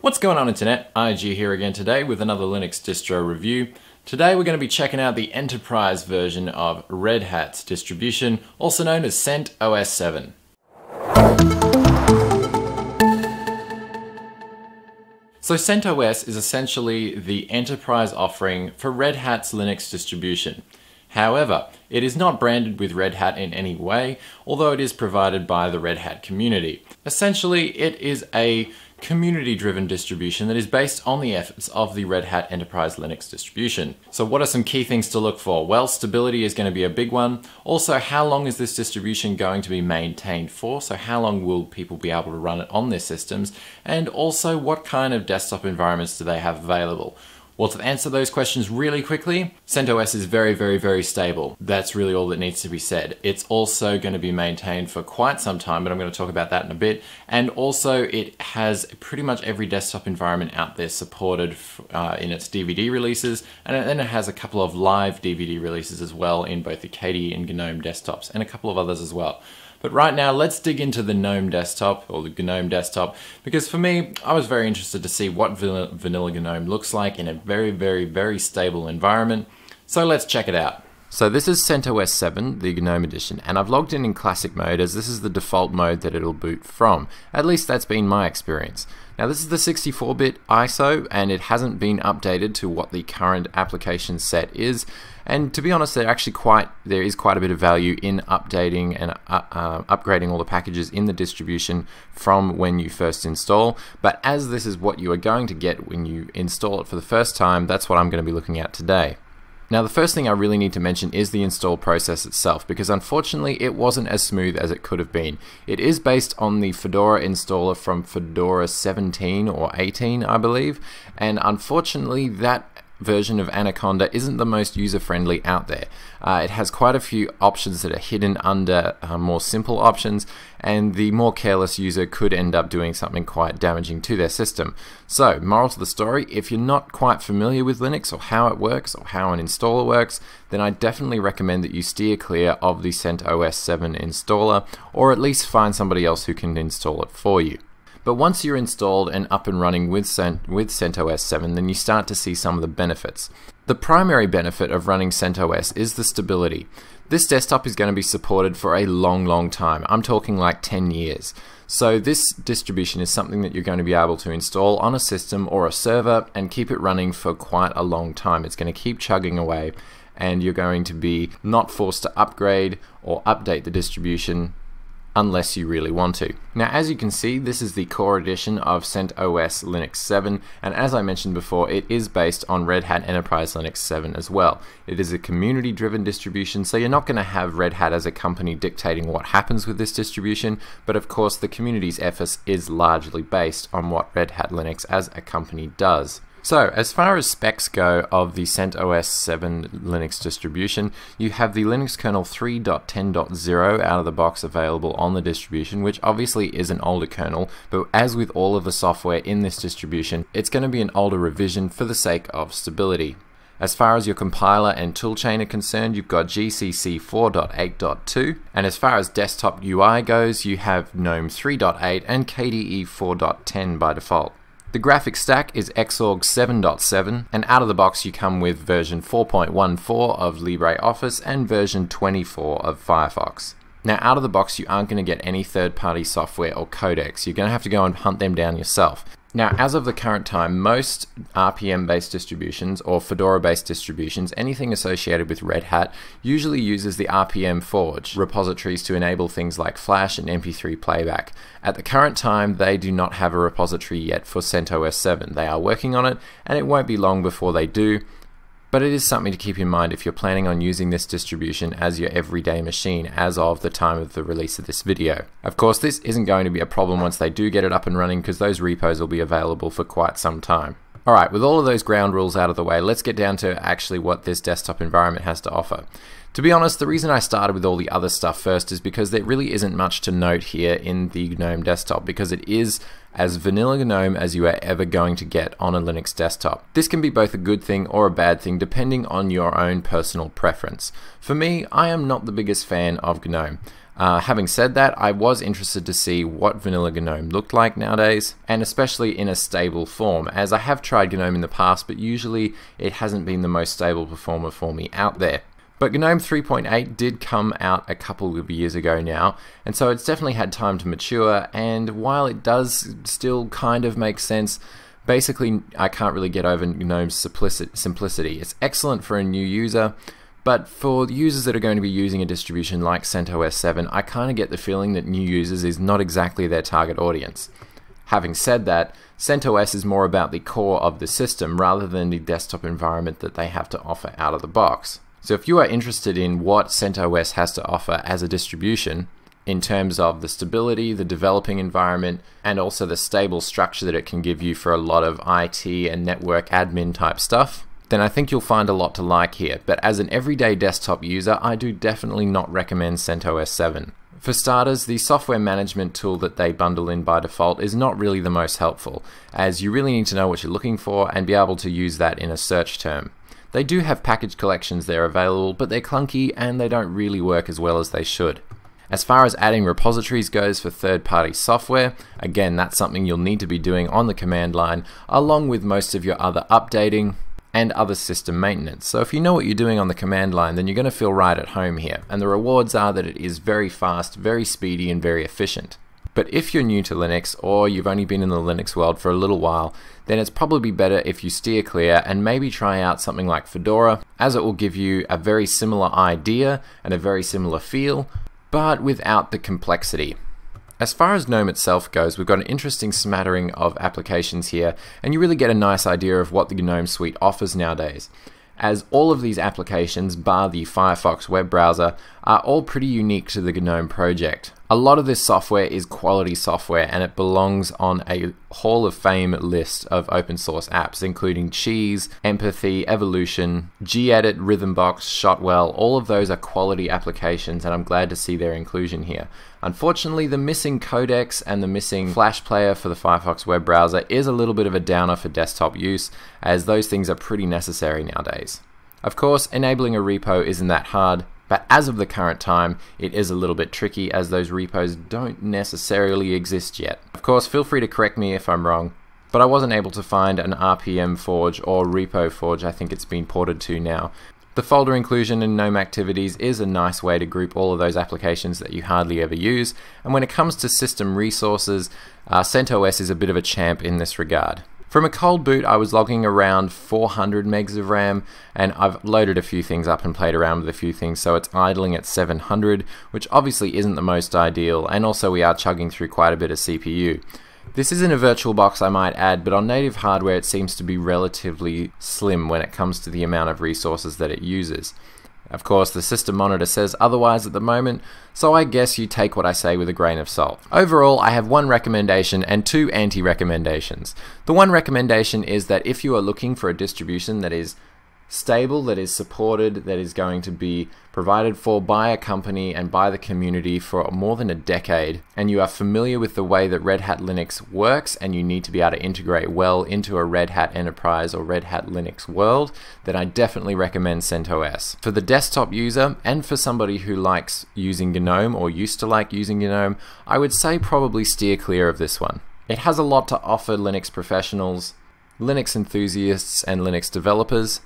What's going on internet? IG here again today with another Linux distro review. Today we're going to be checking out the enterprise version of Red Hat's distribution, also known as CentOS 7. So CentOS is essentially the enterprise offering for Red Hat's Linux distribution. However, it is not branded with Red Hat in any way, although it is provided by the Red Hat community. Essentially, it is a community-driven distribution that is based on the efforts of the Red Hat Enterprise Linux distribution. So what are some key things to look for? Well, stability is going to be a big one. Also, how long is this distribution going to be maintained for? So how long will people be able to run it on their systems? And also, what kind of desktop environments do they have available? Well, to answer those questions really quickly, CentOS is very, very, very stable. That's really all that needs to be said. It's also going to be maintained for quite some time, but I'm going to talk about that in a bit. And also, it has pretty much every desktop environment out there supported uh, in its DVD releases, and then it has a couple of live DVD releases as well in both the KDE and GNOME desktops, and a couple of others as well. But right now, let's dig into the GNOME desktop, or the GNOME desktop, because for me, I was very interested to see what vanilla GNOME looks like in a very, very, very stable environment. So let's check it out. So this is CentOS 7, the GNOME edition, and I've logged in in classic mode as this is the default mode that it'll boot from. At least that's been my experience. Now this is the 64-bit ISO and it hasn't been updated to what the current application set is. And to be honest, there actually quite there is quite a bit of value in updating and uh, uh, upgrading all the packages in the distribution from when you first install. But as this is what you are going to get when you install it for the first time, that's what I'm going to be looking at today. Now the first thing I really need to mention is the install process itself because unfortunately it wasn't as smooth as it could have been. It is based on the Fedora installer from Fedora 17 or 18 I believe and unfortunately that version of Anaconda isn't the most user friendly out there. Uh, it has quite a few options that are hidden under uh, more simple options, and the more careless user could end up doing something quite damaging to their system. So, moral to the story if you're not quite familiar with Linux or how it works or how an installer works, then I definitely recommend that you steer clear of the CentOS 7 installer, or at least find somebody else who can install it for you. But once you're installed and up and running with, Cent with CentOS 7, then you start to see some of the benefits. The primary benefit of running CentOS is the stability. This desktop is going to be supported for a long, long time. I'm talking like 10 years. So this distribution is something that you're going to be able to install on a system or a server and keep it running for quite a long time. It's going to keep chugging away and you're going to be not forced to upgrade or update the distribution unless you really want to. Now as you can see this is the core edition of CentOS Linux 7 and as I mentioned before it is based on Red Hat Enterprise Linux 7 as well. It is a community driven distribution so you're not going to have Red Hat as a company dictating what happens with this distribution but of course the community's efforts is largely based on what Red Hat Linux as a company does. So, as far as specs go of the CentOS 7 Linux distribution, you have the Linux kernel 3.10.0 out of the box available on the distribution, which obviously is an older kernel, but as with all of the software in this distribution, it's going to be an older revision for the sake of stability. As far as your compiler and toolchain are concerned, you've got GCC 4.8.2, and as far as desktop UI goes, you have GNOME 3.8 and KDE 4.10 by default. The graphics stack is Xorg 7.7 and out of the box you come with version 4.14 of LibreOffice and version 24 of Firefox. Now out of the box you aren't going to get any third party software or codecs, you're going to have to go and hunt them down yourself. Now, as of the current time, most RPM based distributions or Fedora based distributions, anything associated with Red Hat, usually uses the RPM Forge repositories to enable things like Flash and MP3 playback. At the current time, they do not have a repository yet for CentOS 7. They are working on it, and it won't be long before they do. But it is something to keep in mind if you're planning on using this distribution as your everyday machine as of the time of the release of this video. Of course, this isn't going to be a problem once they do get it up and running because those repos will be available for quite some time. Alright, with all of those ground rules out of the way, let's get down to actually what this desktop environment has to offer. To be honest, the reason I started with all the other stuff first is because there really isn't much to note here in the GNOME desktop because it is as vanilla GNOME as you are ever going to get on a Linux desktop. This can be both a good thing or a bad thing depending on your own personal preference. For me, I am not the biggest fan of GNOME. Uh, having said that, I was interested to see what Vanilla GNOME looked like nowadays, and especially in a stable form, as I have tried GNOME in the past, but usually it hasn't been the most stable performer for me out there. But GNOME 3.8 did come out a couple of years ago now, and so it's definitely had time to mature, and while it does still kind of make sense, basically I can't really get over GNOME's simplicity. It's excellent for a new user, but for users that are going to be using a distribution like CentOS 7, I kind of get the feeling that new users is not exactly their target audience. Having said that, CentOS is more about the core of the system rather than the desktop environment that they have to offer out of the box. So if you are interested in what CentOS has to offer as a distribution, in terms of the stability, the developing environment, and also the stable structure that it can give you for a lot of IT and network admin type stuff, then I think you'll find a lot to like here, but as an everyday desktop user, I do definitely not recommend CentOS 7. For starters, the software management tool that they bundle in by default is not really the most helpful, as you really need to know what you're looking for and be able to use that in a search term. They do have package collections there available, but they're clunky and they don't really work as well as they should. As far as adding repositories goes for third party software, again, that's something you'll need to be doing on the command line, along with most of your other updating, and other system maintenance. So if you know what you're doing on the command line, then you're going to feel right at home here. And the rewards are that it is very fast, very speedy, and very efficient. But if you're new to Linux or you've only been in the Linux world for a little while, then it's probably better if you steer clear and maybe try out something like Fedora, as it will give you a very similar idea and a very similar feel, but without the complexity. As far as GNOME itself goes, we've got an interesting smattering of applications here, and you really get a nice idea of what the GNOME suite offers nowadays as all of these applications, bar the Firefox web browser, are all pretty unique to the GNOME project. A lot of this software is quality software and it belongs on a Hall of Fame list of open source apps, including Cheese, Empathy, Evolution, gedit, Rhythmbox, Shotwell. All of those are quality applications and I'm glad to see their inclusion here. Unfortunately, the missing codecs and the missing Flash player for the Firefox web browser is a little bit of a downer for desktop use, as those things are pretty necessary nowadays. Of course, enabling a repo isn't that hard, but as of the current time, it is a little bit tricky as those repos don't necessarily exist yet. Of course, feel free to correct me if I'm wrong, but I wasn't able to find an RPM Forge or Repo Forge, I think it's been ported to now. The folder inclusion in GNOME Activities is a nice way to group all of those applications that you hardly ever use, and when it comes to system resources, uh, CentOS is a bit of a champ in this regard. From a cold boot, I was logging around 400 megs of RAM, and I've loaded a few things up and played around with a few things, so it's idling at 700, which obviously isn't the most ideal, and also we are chugging through quite a bit of CPU. This isn't a virtual box I might add, but on native hardware it seems to be relatively slim when it comes to the amount of resources that it uses. Of course, the system monitor says otherwise at the moment, so I guess you take what I say with a grain of salt. Overall, I have one recommendation and two anti recommendations. The one recommendation is that if you are looking for a distribution that is stable, that is supported, that is going to be provided for by a company and by the community for more than a decade, and you are familiar with the way that Red Hat Linux works, and you need to be able to integrate well into a Red Hat Enterprise or Red Hat Linux world, then I definitely recommend CentOS. For the desktop user, and for somebody who likes using GNOME or used to like using GNOME, I would say probably steer clear of this one. It has a lot to offer Linux professionals, Linux enthusiasts, and Linux developers,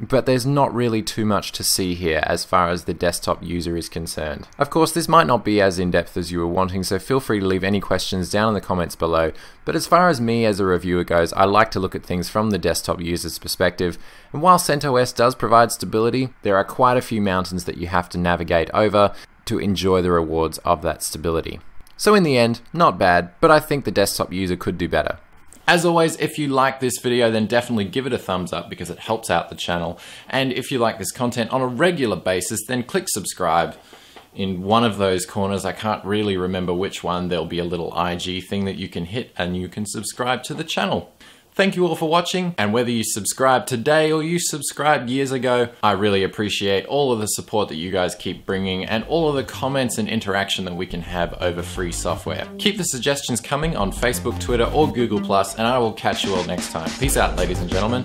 but there's not really too much to see here as far as the desktop user is concerned. Of course, this might not be as in-depth as you were wanting, so feel free to leave any questions down in the comments below, but as far as me as a reviewer goes, I like to look at things from the desktop user's perspective, and while CentOS does provide stability, there are quite a few mountains that you have to navigate over to enjoy the rewards of that stability. So in the end, not bad, but I think the desktop user could do better. As always, if you like this video, then definitely give it a thumbs up because it helps out the channel. And if you like this content on a regular basis, then click subscribe. In one of those corners, I can't really remember which one, there'll be a little IG thing that you can hit and you can subscribe to the channel. Thank you all for watching, and whether you subscribe today or you subscribed years ago, I really appreciate all of the support that you guys keep bringing and all of the comments and interaction that we can have over free software. Keep the suggestions coming on Facebook, Twitter, or Google+, and I will catch you all next time. Peace out, ladies and gentlemen.